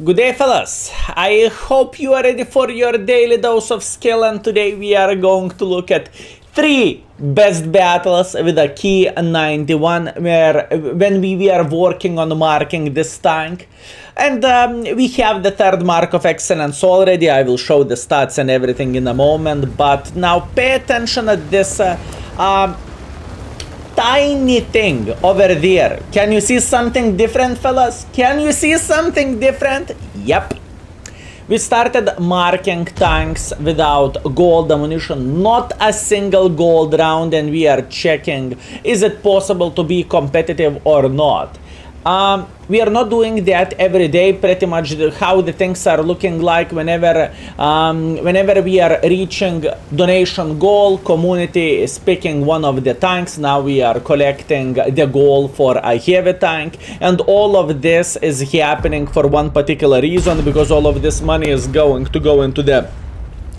Good day fellas, I hope you are ready for your daily dose of skill and today we are going to look at three best battles with a K-91 where when we were working on marking this tank. And um, we have the third mark of excellence already, I will show the stats and everything in a moment but now pay attention at this uh, um, tiny thing over there. Can you see something different, fellas? Can you see something different? Yep. We started marking tanks without gold ammunition, not a single gold round, and we are checking is it possible to be competitive or not. Um, we are not doing that every day pretty much how the things are looking like whenever um, whenever we are reaching donation goal community is picking one of the tanks. Now we are collecting the goal for a heavy tank. And all of this is happening for one particular reason because all of this money is going to go into the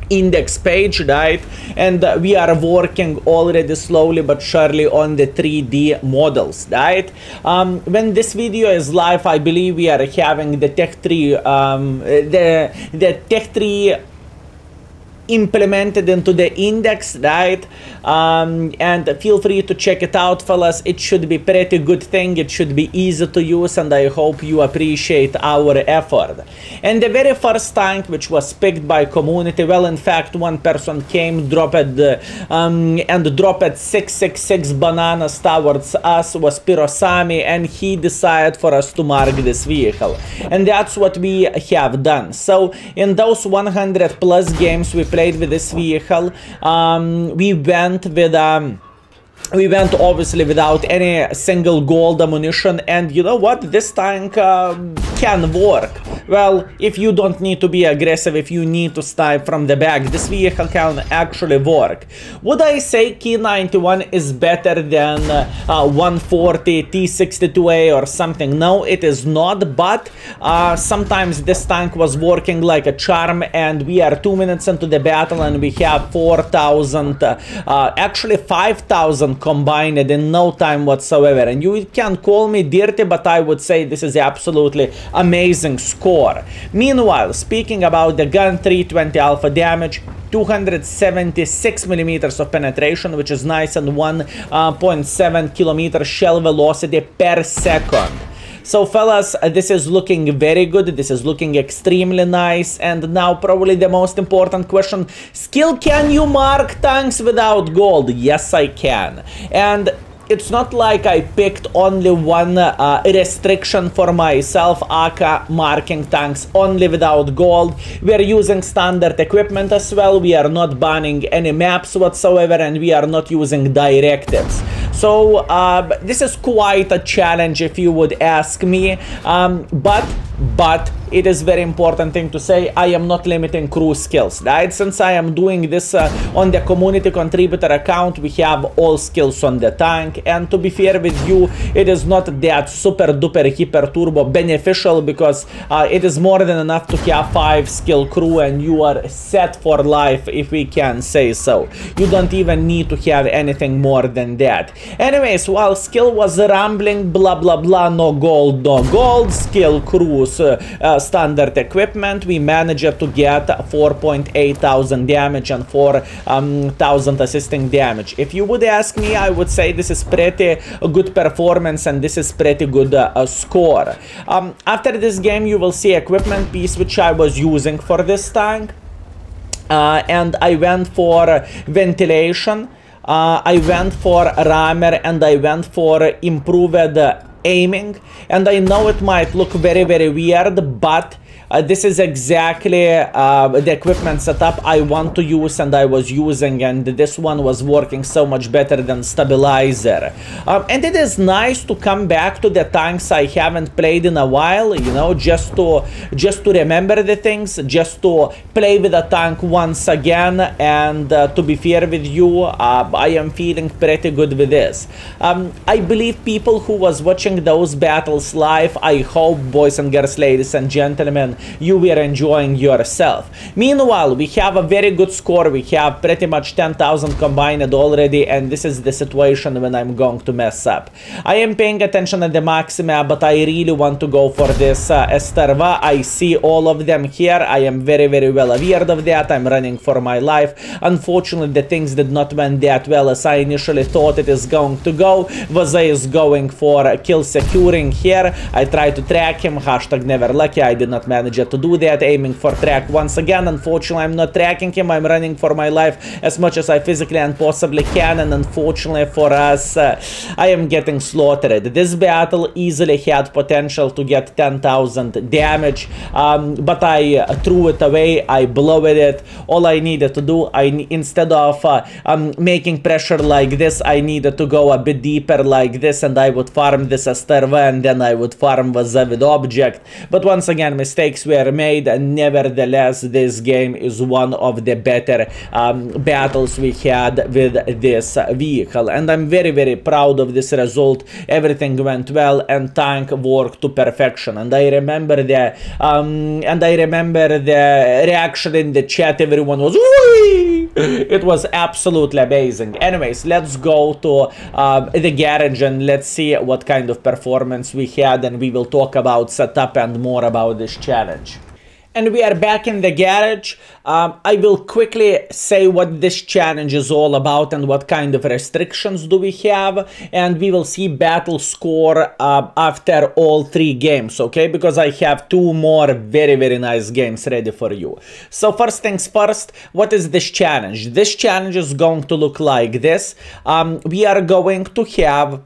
index page right? And uh, we are working already slowly but surely on the 3d models right? Um, when this video is live i believe we are having the tech tree um, the the tech tree implemented into the index right? Um, and feel free to check it out fellas. It should be pretty good thing. It should be easy to use and I hope you appreciate our effort. And the very first tank which was picked by community well in fact one person came dropped um, and dropped 666 bananas towards us was Pirosami and he decided for us to mark this vehicle. And that's what we have done. So in those 100 plus games we played with this vehicle. Um, we went with um, we went obviously without any single gold ammunition and you know what this tank uh, can work well if you don't need to be aggressive if you need to snipe from the back this vehicle can actually work would i say K-91 is better than uh, 140 t62a or something no it is not but uh, sometimes this tank was working like a charm and we are two minutes into the battle and we have 4000 uh, actually 5000 combined in no time whatsoever. And you can call me dirty, but I would say this is absolutely amazing score. Meanwhile, speaking about the gun 320 alpha damage, 276 millimeters of penetration, which is nice, and 1.7 uh, kilometer shell velocity per second. So fellas, this is looking very good. This is looking extremely nice. And now probably the most important question. Skill, can you mark tanks without gold? Yes, I can. And it's not like I picked only one uh, restriction for myself, aka marking tanks only without gold. We are using standard equipment as well. We are not banning any maps whatsoever and we are not using directives. So uh, this is quite a challenge if you would ask me. Um, but but it is very important thing to say I am not limiting crew skills. Right? Since I am doing this uh, on the community contributor account we have all skills on the tank. And to be fair with you it is not that super duper hyper turbo beneficial because uh, it is more than enough to have five skill crew and you are set for life if we can say so. You don't even need to have anything more than that. Anyways while skill was rambling blah blah blah no gold no gold. Skill crews uh, uh, standard equipment, we managed to get 4.8 thousand damage and 4,000 um, assisting damage. If you would ask me, I would say this is pretty good performance and this is pretty good uh, score. Um, after this game, you will see equipment piece which I was using for this tank. Uh, and I went for ventilation. Uh, I went for rammer and I went for improved aiming and I know it might look very very weird but uh, this is exactly uh, the equipment setup I want to use and I was using and this one was working so much better than stabilizer. Um, and it is nice to come back to the tanks I haven't played in a while, you know, just to just to remember the things, just to play with a tank once again and uh, to be fair with you, uh, I am feeling pretty good with this. Um, I believe people who was watching those battles live, I hope boys and girls, ladies and gentlemen, you were enjoying yourself. Meanwhile, we have a very good score. We have pretty much 10,000 combined already, and this is the situation when I'm going to mess up. I am paying attention at the Maxima, but I really want to go for this uh, Esterva. I see all of them here. I am very, very well aware of that. I'm running for my life. Unfortunately, the things did not went that well as I initially thought it is going to go. Vaze is going for kill securing here. I tried to track him. Hashtag never lucky. I did not manage to do that. Aiming for track once again. Unfortunately, I'm not tracking him. I'm running for my life as much as I physically and possibly can. And unfortunately for us, uh, I am getting slaughtered. This battle easily had potential to get 10,000 damage. Um, but I threw it away. I blew it. All I needed to do, I instead of uh, um, making pressure like this, I needed to go a bit deeper like this. And I would farm this Esterva and then I would farm the Zavid object. But once again, mistakes were made. And nevertheless, this game is one of the better um, battles we had with this vehicle. And I'm very, very proud of this result. Everything went well and tank worked to perfection. And I remember the um, and I remember the reaction in the chat. Everyone was Wee! it was absolutely amazing. Anyways, let's go to uh, the garage and let's see what kind of performance we had, and we will talk about setup and more about this and we are back in the garage. Um, I will quickly say what this challenge is all about and what kind of restrictions do we have and we will see battle score uh, after all three games, okay? Because I have two more very, very nice games ready for you. So first things first, what is this challenge? This challenge is going to look like this. Um, we are going to have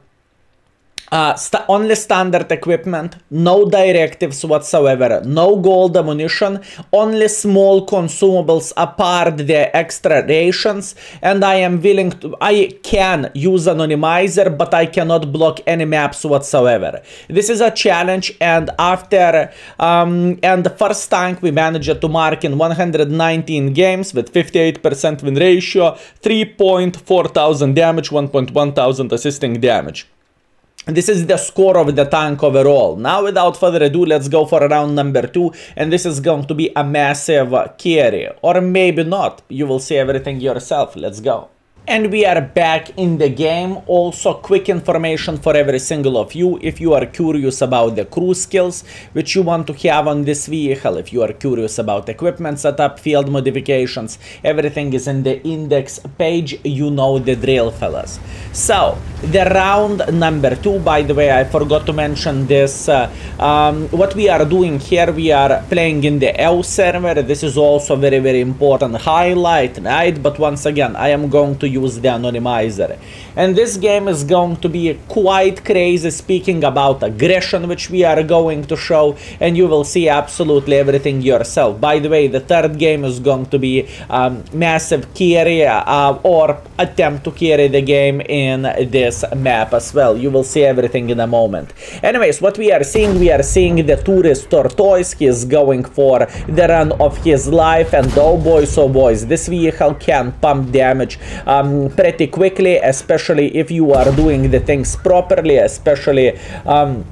uh, st only standard equipment, no directives whatsoever, no gold ammunition, only small consumables apart the extra rations, and I am willing to, I can use anonymizer, but I cannot block any maps whatsoever. This is a challenge, and after, um, and the first tank we managed to mark in 119 games with 58% win ratio, 3.4 thousand damage, 1.1 thousand assisting damage. This is the score of the tank overall. Now, without further ado, let's go for round number two. And this is going to be a massive carry. Or maybe not. You will see everything yourself. Let's go. And we are back in the game. Also, quick information for every single of you. If you are curious about the crew skills which you want to have on this vehicle, if you are curious about equipment setup, field modifications, everything is in the index page. You know the drill, fellas. So, the round number two, by the way, I forgot to mention this. Uh, um, what we are doing here, we are playing in the L server. This is also very, very important highlight, right? But once again, I am going to use the anonymizer. And this game is going to be quite crazy speaking about aggression, which we are going to show, and you will see absolutely everything yourself. By the way, the third game is going to be um, massive carry uh, or attempt to carry the game in this map as well. You will see everything in a moment. Anyways, what we are seeing, we are seeing the tourist tortoise. He is going for the run of his life, and oh boys, oh boys, this vehicle can pump damage um, pretty quickly, especially if you are doing the things properly, especially um,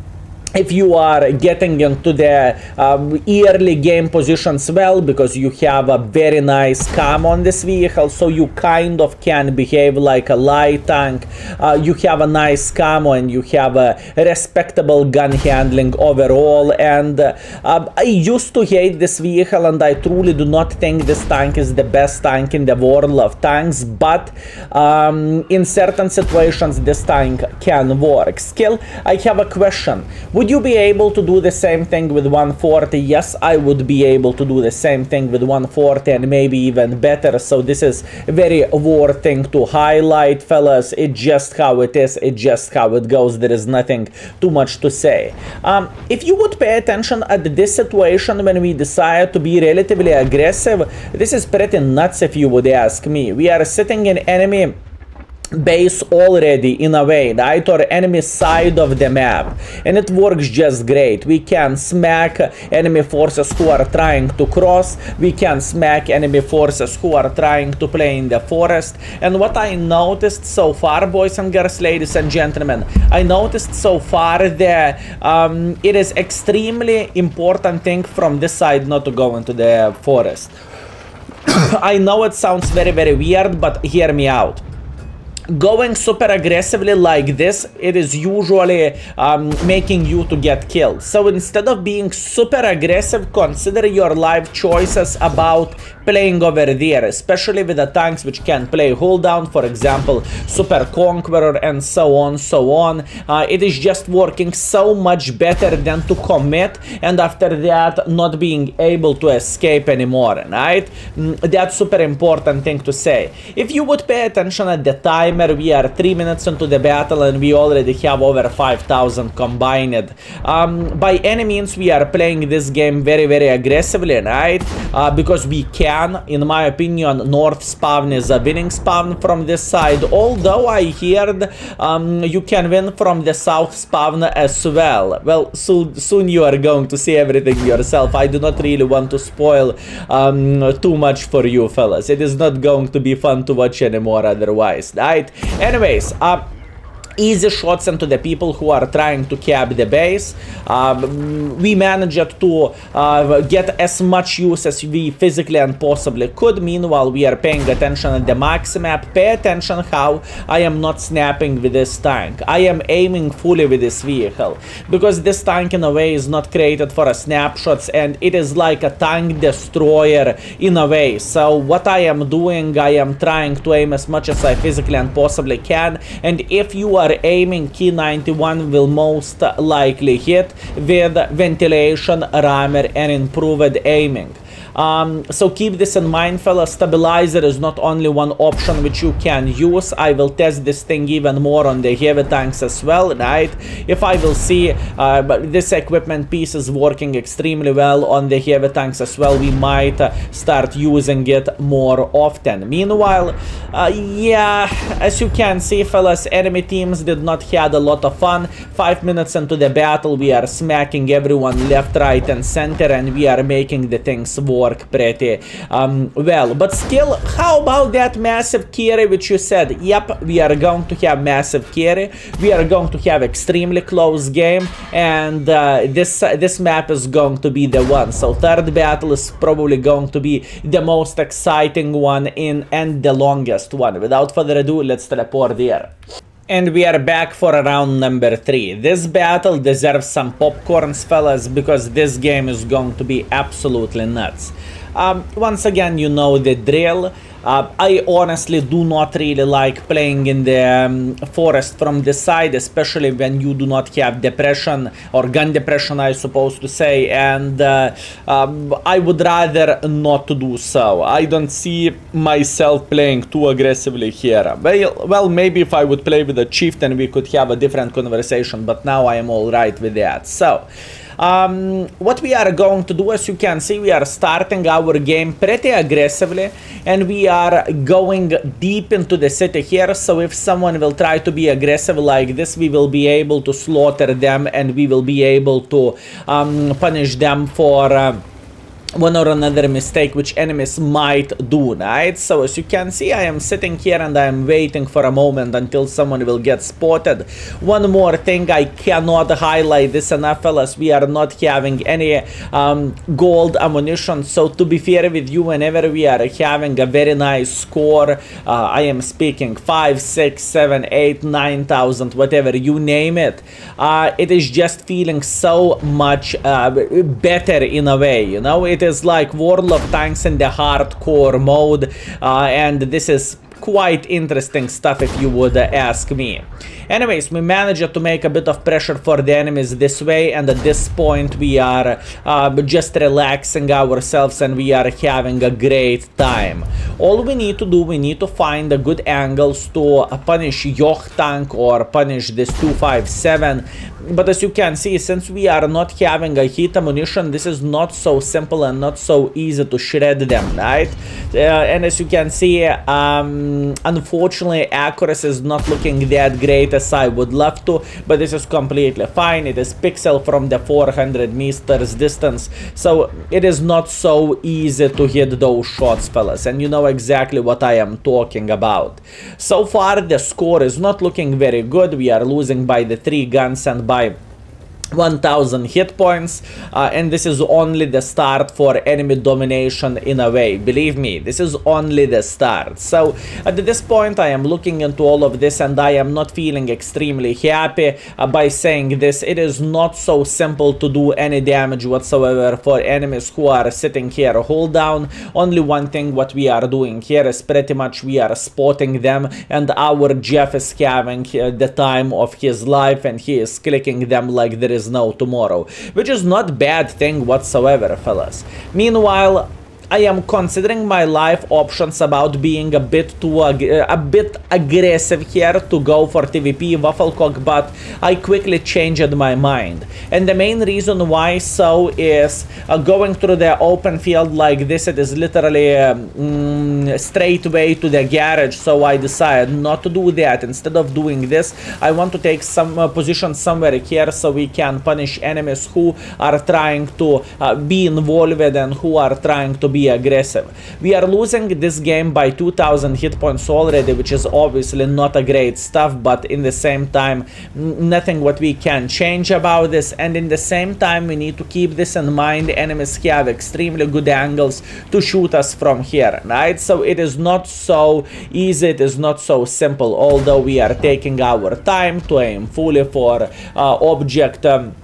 if you are getting into the um, early game positions well because you have a very nice cam on this vehicle so you kind of can behave like a light tank. Uh, you have a nice camo and you have a respectable gun handling overall. And uh, I used to hate this vehicle and I truly do not think this tank is the best tank in the world of tanks but um, in certain situations this tank can work. Skill I have a question. Would would you be able to do the same thing with 140? Yes, I would be able to do the same thing with 140 and maybe even better. So this is very worth thing to highlight, fellas. It's just how it is. It's just how it goes. There is nothing too much to say. Um, if you would pay attention at this situation when we decide to be relatively aggressive, this is pretty nuts if you would ask me. We are sitting in enemy base already in a way right or enemy side of the map and it works just great. We can smack enemy forces who are trying to cross. We can smack enemy forces who are trying to play in the forest. And what i noticed so far boys and girls ladies and gentlemen i noticed so far that um, it is extremely important thing from this side not to go into the forest. I know it sounds very very weird but hear me out going super aggressively like this it is usually um, making you to get killed. So instead of being super aggressive consider your life choices about playing over there especially with the tanks which can play. Hold down for example super conqueror and so on so on. Uh, it is just working so much better than to commit and after that not being able to escape anymore right? Mm, that's super important thing to say. If you would pay attention at the time timer. We are 3 minutes into the battle and we already have over 5000 combined. Um, by any means, we are playing this game very, very aggressively, right? Uh, because we can, in my opinion, north spawn is a winning spawn from this side. Although I heard um, you can win from the south spawn as well. Well, soon, soon you are going to see everything yourself. I do not really want to spoil um, too much for you fellas. It is not going to be fun to watch anymore otherwise, right? Anyways uh easy shots into the people who are trying to cap the base. Um, we managed to uh, get as much use as we physically and possibly could. Meanwhile, we are paying attention at the max map. Pay attention how I am not snapping with this tank. I am aiming fully with this vehicle because this tank in a way is not created for a snapshots and it is like a tank destroyer in a way. So what I am doing, I am trying to aim as much as I physically and possibly can. And if you are are aiming Key 91 will most likely hit with ventilation, rammer and improved aiming. Um, so keep this in mind, fellas. Stabilizer is not only one option which you can use. I will test this thing even more on the heavy tanks as well, right? If I will see uh, this equipment piece is working extremely well on the heavy tanks as well, we might uh, start using it more often. Meanwhile, uh, yeah, as you can see, fellas, enemy teams did not had a lot of fun. Five minutes into the battle, we are smacking everyone left, right, and center, and we are making the things work work pretty um, well. But still, how about that massive carry which you said? Yep, we are going to have massive carry. We are going to have extremely close game and uh, this, uh, this map is going to be the one. So third battle is probably going to be the most exciting one in and the longest one. Without further ado, let's teleport there. And we are back for round number 3. This battle deserves some popcorns fellas because this game is going to be absolutely nuts. Um, once again, you know the drill. Uh, I honestly do not really like playing in the um, forest from the side, especially when you do not have depression or gun depression, I suppose to say, and uh, um, I would rather not do so. I don't see myself playing too aggressively here. Well, well, maybe if I would play with a chieftain, we could have a different conversation, but now I am all right with that. So. Um, what we are going to do, as you can see, we are starting our game pretty aggressively and we are going deep into the city here. So if someone will try to be aggressive like this, we will be able to slaughter them and we will be able to um, punish them for... Uh, one or another mistake which enemies might do, right? So as you can see, I am sitting here and I am waiting for a moment until someone will get spotted. One more thing, I cannot highlight this enough, fellas. We are not having any um, gold ammunition. So to be fair with you, whenever we are having a very nice score, uh, I am speaking 5, 6, 7, 8, 9,000, whatever, you name it. Uh, it is just feeling so much uh, better in a way, you know? It is like World of Tanks in the hardcore mode, uh, and this is quite interesting stuff if you would ask me. Anyways, we managed to make a bit of pressure for the enemies this way and at this point we are uh, just relaxing ourselves and we are having a great time. All we need to do, we need to find good angles to punish Yoch tank or punish this 257 but as you can see, since we are not having a heat ammunition, this is not so simple and not so easy to shred them, right? Uh, and as you can see, um, unfortunately, accuracy is not looking that great as I would love to, but this is completely fine. It is pixel from the 400 meters distance, so it is not so easy to hit those shots, fellas, and you know exactly what I am talking about. So far, the score is not looking very good. We are losing by the three guns and by vibe 1000 hit points uh, and this is only the start for enemy domination in a way. Believe me this is only the start. So at this point i am looking into all of this and i am not feeling extremely happy uh, by saying this. It is not so simple to do any damage whatsoever for enemies who are sitting here. Hold down. Only one thing what we are doing here is pretty much we are spotting them and our jeff is having uh, the time of his life and he is clicking them like there is no tomorrow, which is not bad thing whatsoever, fellas. Meanwhile, I am considering my life options about being a bit too a bit aggressive here to go for TVP Wafflecock, but I quickly changed my mind. And the main reason why so is uh, going through the open field like this, it is literally um, mm, straight way to the garage, so I decided not to do that. Instead of doing this, I want to take some uh, position somewhere here so we can punish enemies who are trying to uh, be involved and who are trying to be aggressive. We are losing this game by 2000 hit points already, which is obviously not a great stuff, but in the same time, nothing what we can change about this. And in the same time, we need to keep this in mind. Enemies have extremely good angles to shoot us from here, right? So it is not so easy, it is not so simple, although we are taking our time to aim fully for uh, object um,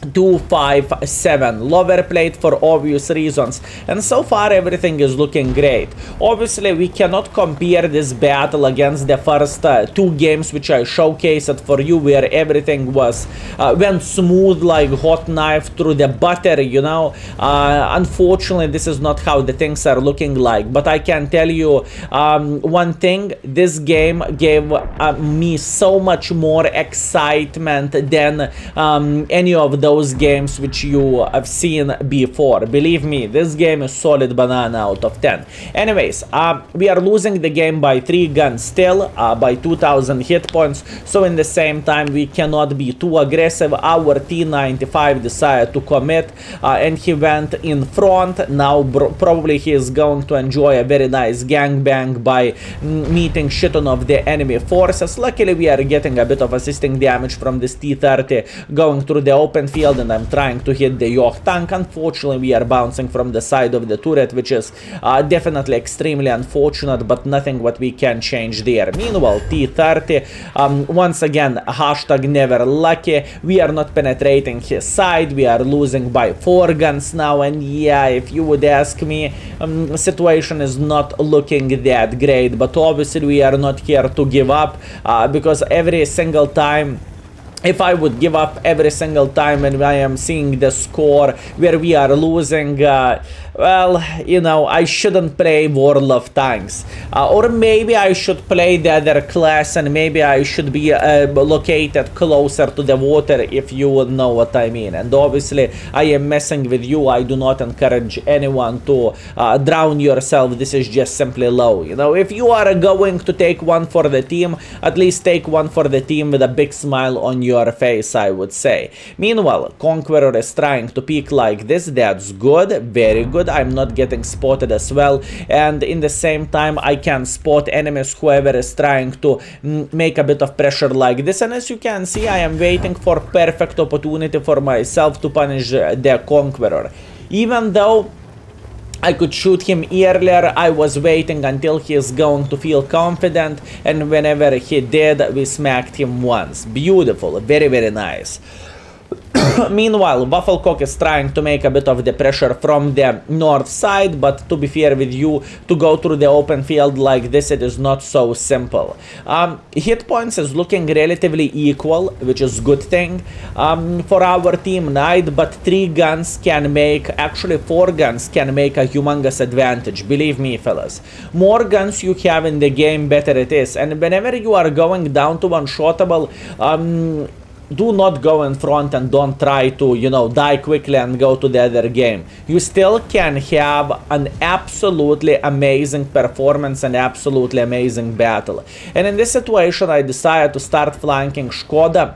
257 lower plate for obvious reasons. And so far everything is looking great. Obviously we cannot compare this battle against the first uh, two games which i showcased for you where everything was uh, went smooth like hot knife through the butter you know? Uh, unfortunately this is not how the things are looking like. But i can tell you um, one thing this game gave uh, me so much more excitement than um, any of those those games which you have seen before. Believe me, this game is solid banana out of 10. Anyways, uh, we are losing the game by 3 guns still, uh, by 2000 hit points. So in the same time, we cannot be too aggressive. Our T95 decided to commit uh, and he went in front. Now probably he is going to enjoy a very nice gangbang by meeting shit on of the enemy forces. Luckily, we are getting a bit of assisting damage from this T30 going through the open field field and I'm trying to hit the York tank. Unfortunately, we are bouncing from the side of the turret, which is uh, definitely extremely unfortunate, but nothing what we can change there. Meanwhile, T-30, um, once again, hashtag never lucky. We are not penetrating his side. We are losing by four guns now. And yeah, if you would ask me, um, situation is not looking that great. But obviously, we are not here to give up uh, because every single time if I would give up every single time and I am seeing the score where we are losing, uh, well, you know, I shouldn't play World of Tanks. Uh, or maybe I should play the other class and maybe I should be uh, located closer to the water if you would know what I mean. And obviously, I am messing with you. I do not encourage anyone to uh, drown yourself. This is just simply low. You know, if you are going to take one for the team, at least take one for the team with a big smile on your face, I would say. Meanwhile, Conqueror is trying to peek like this. That's good. Very good. I'm not getting spotted as well. And in the same time I can spot enemies whoever is trying to mm, make a bit of pressure like this. And as you can see I am waiting for perfect opportunity for myself to punish the Conqueror. Even though I could shoot him earlier, I was waiting until he is going to feel confident. And whenever he did, we smacked him once. Beautiful, very very nice. Meanwhile, Wafflecock is trying to make a bit of the pressure from the north side, but to be fair with you, to go through the open field like this, it is not so simple. Um, hit points is looking relatively equal, which is good thing um, for our team Knight, but three guns can make, actually four guns can make a humongous advantage, believe me fellas. More guns you have in the game, better it is, and whenever you are going down to one-shotable, um, do not go in front and don't try to, you know, die quickly and go to the other game. You still can have an absolutely amazing performance and absolutely amazing battle. And in this situation, I decided to start flanking Skoda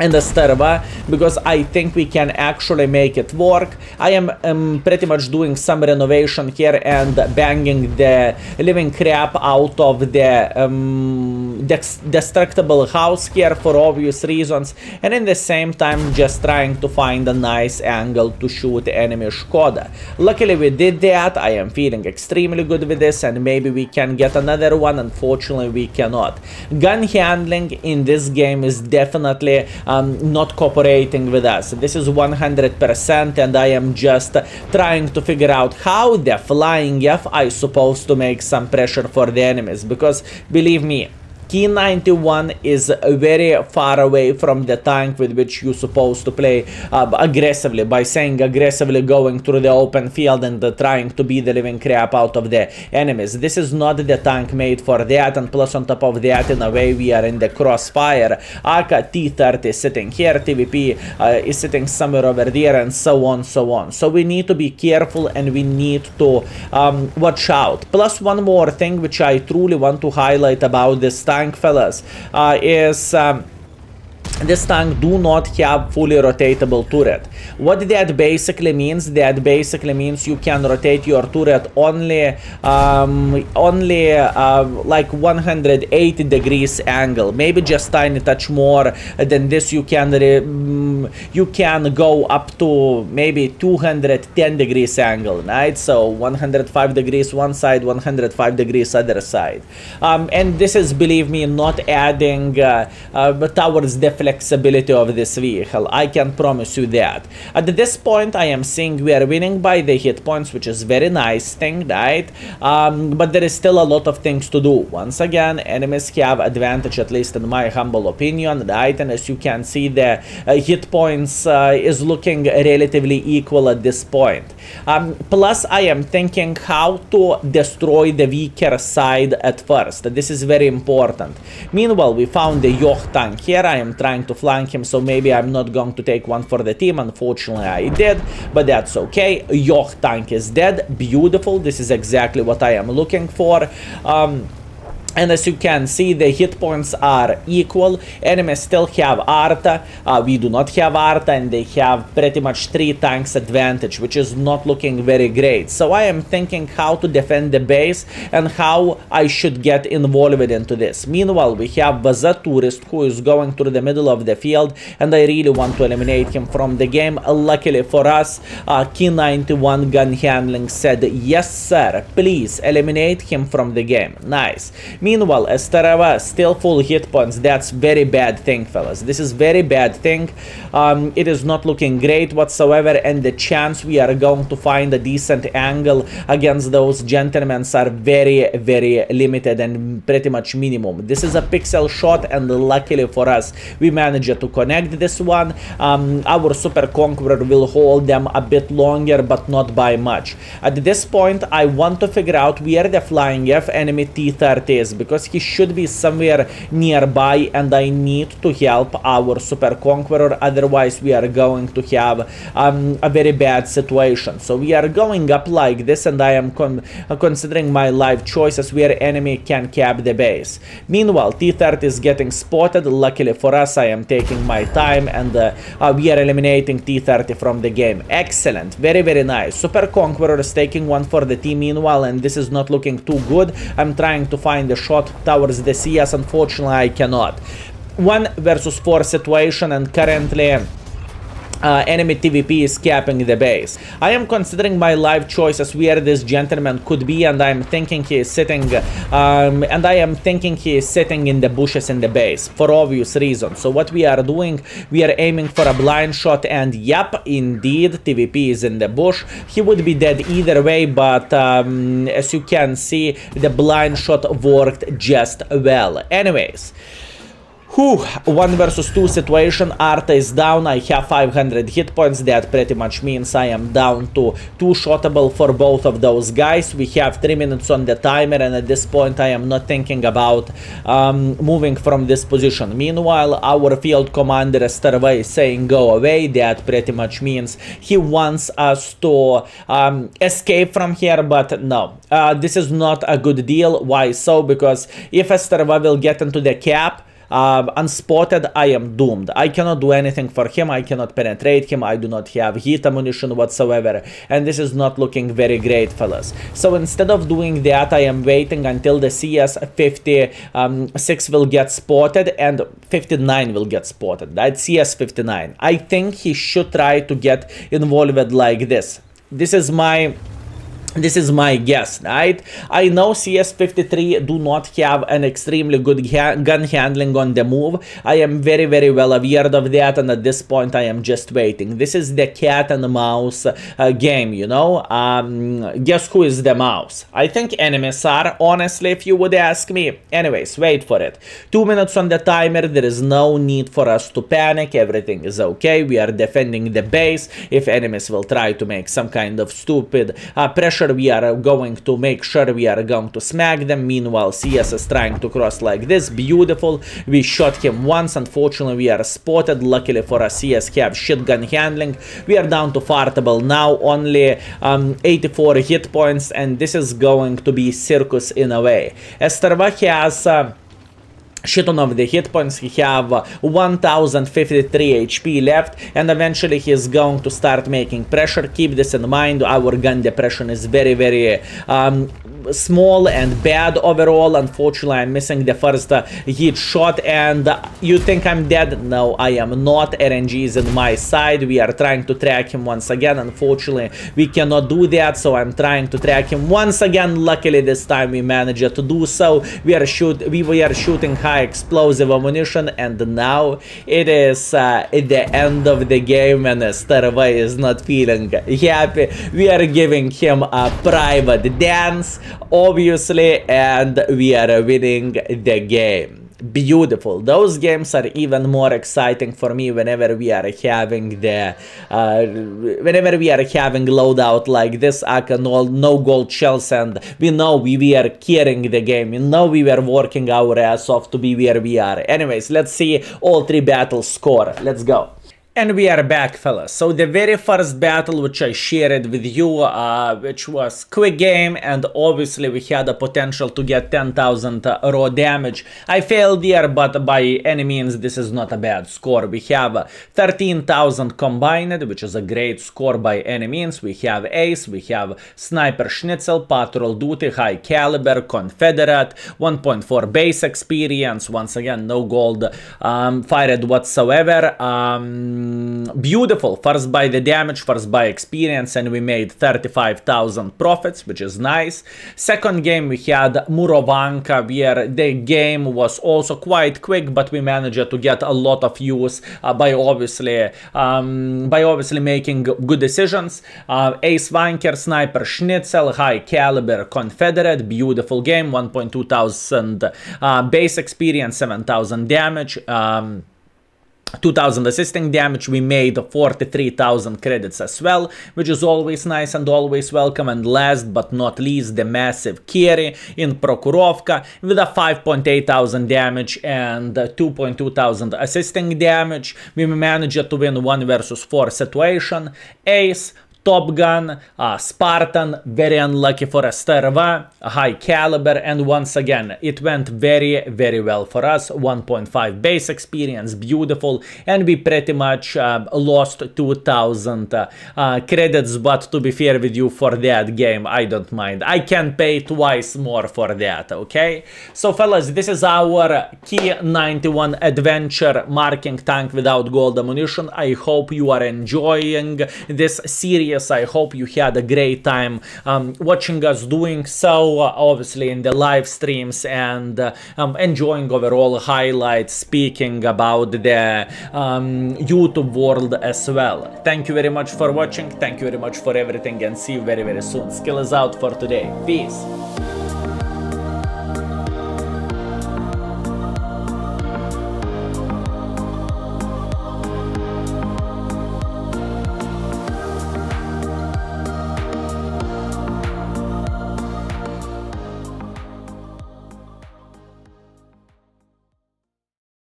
and the Sterva because I think we can actually make it work. I am um, pretty much doing some renovation here and banging the living crap out of the um, destructible house here for obvious reasons and in the same time just trying to find a nice angle to shoot enemy Skoda. Luckily we did that, I am feeling extremely good with this and maybe we can get another one, unfortunately we cannot. Gun handling in this game is definitely um, not cooperating with us. This is 100% and I am just trying to figure out how the flying F I supposed to make some pressure for the enemies because believe me T91 is very far away from the tank with which you're supposed to play uh, aggressively by saying aggressively going through the open field and uh, trying to beat the living crap out of the enemies. This is not the tank made for that and plus on top of that in a way we are in the crossfire. Aka T30 is sitting here, TVP uh, is sitting somewhere over there and so on so on. So we need to be careful and we need to um, watch out. Plus one more thing which I truly want to highlight about this tank tank fellas uh, is um, this tank do not have fully rotatable turret. What that basically means, that basically means you can rotate your turret only um, only uh, like 180 degrees angle, maybe just tiny touch more than this. You can um, you can go up to maybe 210 degrees angle, right? So 105 degrees one side, 105 degrees other side, um, and this is believe me not adding uh, uh, towards the flexibility of this vehicle. I can promise you that. At this point, I am seeing we are winning by the hit points, which is very nice thing, right? Um, but there is still a lot of things to do. Once again, enemies have advantage, at least in my humble opinion, right? And as you can see, the uh, hit points uh, is looking relatively equal at this point. Um, plus, I am thinking how to destroy the weaker side at first. This is very important. Meanwhile, we found the Yoch tank here. I am trying to flank him, so maybe I'm not going to take one for the team. Unfortunately, I did, but that's okay. Yoch tank is dead. Beautiful. This is exactly what I am looking for. Um, and as you can see, the hit points are equal. Enemies still have Arta. Uh, we do not have Arta, and they have pretty much three tanks advantage, which is not looking very great. So I am thinking how to defend the base and how I should get involved into this. Meanwhile, we have Vaza Tourist, who is going through the middle of the field, and I really want to eliminate him from the game. Luckily for us, uh, K-91 gun handling said, yes sir, please eliminate him from the game. Nice. Meanwhile, Estarava still full hit points. That's very bad thing, fellas. This is very bad thing. Um, it is not looking great whatsoever, and the chance we are going to find a decent angle against those gentlemen are very, very limited and pretty much minimum. This is a pixel shot, and luckily for us, we managed to connect this one. Um, our Super Conqueror will hold them a bit longer, but not by much. At this point, I want to figure out where the Flying F enemy T-30 is because he should be somewhere nearby and I need to help our Super Conqueror otherwise we are going to have um, a very bad situation. So we are going up like this and I am con considering my life choices where enemy can cap the base. Meanwhile T-30 is getting spotted, luckily for us I am taking my time and uh, uh, we are eliminating T-30 from the game. Excellent, very very nice. Super Conqueror is taking one for the team meanwhile and this is not looking too good. I'm trying to find the shot towards the CS. Unfortunately, I cannot. One versus four situation and currently uh, enemy TVP is capping the base. I am considering my life choices where this gentleman could be and I'm thinking he is sitting um, and I am thinking he is sitting in the bushes in the base for obvious reasons. So what we are doing, we are aiming for a blind shot and yep, indeed, TVP is in the bush. He would be dead either way, but um, as you can see, the blind shot worked just well. Anyways, Whew, one versus two situation, Arta is down, I have 500 hit points, that pretty much means I am down to two shotable for both of those guys. We have three minutes on the timer and at this point I am not thinking about um, moving from this position. Meanwhile, our field commander Starway is saying go away, that pretty much means he wants us to um, escape from here, but no, uh, this is not a good deal. Why so? Because if Starva will get into the cap, uh, unspotted, I am doomed. I cannot do anything for him, I cannot penetrate him, I do not have heat ammunition whatsoever, and this is not looking very great, fellas. So instead of doing that, I am waiting until the CS56 um, will get spotted and 59 will get spotted. That's CS59. I think he should try to get involved like this. This is my this is my guess, right? I know CS53 do not have an extremely good ha gun handling on the move. I am very, very well aware of that, and at this point I am just waiting. This is the cat and mouse uh, game, you know? Um, guess who is the mouse? I think enemies are, honestly, if you would ask me. Anyways, wait for it. Two minutes on the timer, there is no need for us to panic, everything is okay. We are defending the base. If enemies will try to make some kind of stupid uh, pressure sure we are going to make sure we are going to smack them. Meanwhile, CS is trying to cross like this. Beautiful. We shot him once. Unfortunately, we are spotted. Luckily for us, CS have shit gun handling. We are down to fartable now. Only um, 84 hit points. And this is going to be circus in a way. Esterva has... Uh, shit on of the hit points. He have 1053 HP left and eventually he's going to start making pressure. Keep this in mind. Our gun depression is very very um, small and bad overall. Unfortunately, I'm missing the first hit shot and you think I'm dead? No, I am not. RNG is in my side. We are trying to track him once again. Unfortunately, we cannot do that, so I'm trying to track him once again. Luckily, this time we managed to do so. We are shoot we were shooting high explosive ammunition and now it is uh, the end of the game and Starway is not feeling happy. We are giving him a private dance obviously, and we are winning the game. Beautiful. Those games are even more exciting for me whenever we are having the uh, whenever we are having loadout like this I can all no gold shells and we know we were carrying the game. We know we were working our ass off to be where we are. Anyways let's see all three battles score. Let's go and we are back, fellas. So the very first battle which I shared with you, uh, which was quick game, and obviously we had a potential to get 10,000 uh, raw damage. I failed there, but by any means this is not a bad score. We have 13,000 combined, which is a great score by any means. We have Ace, we have Sniper Schnitzel, Patrol Duty, High Caliber, Confederate, 1.4 base experience, once again no gold um, fired whatsoever. Um, beautiful. First by the damage, first by experience, and we made 35,000 profits, which is nice. Second game we had Murovanka, where the game was also quite quick, but we managed to get a lot of use uh, by obviously um, by obviously making good decisions. Uh, Ace Vanker, Sniper Schnitzel, High Caliber, Confederate, beautiful game, 1.2 thousand uh, base experience, 7,000 damage. Um, 2000 assisting damage, we made 43,000 credits as well, which is always nice and always welcome. And last but not least, the massive carry in Prokhorovka with a 5.8 thousand damage and 2.2 thousand assisting damage. We managed to win 1 versus 4 situation. Ace, Top Gun, uh, Spartan, very unlucky for Esterva, high caliber, and once again, it went very, very well for us. 1.5 base experience, beautiful, and we pretty much uh, lost 2000 uh, credits, but to be fair with you, for that game, I don't mind. I can pay twice more for that, okay? So fellas, this is our K-91 adventure marking tank without gold ammunition. I hope you are enjoying this series yes, I hope you had a great time um, watching us doing so, uh, obviously in the live streams and uh, um, enjoying overall highlights, speaking about the um, YouTube world as well. Thank you very much for watching, thank you very much for everything and see you very very soon. Skill is out for today. Peace.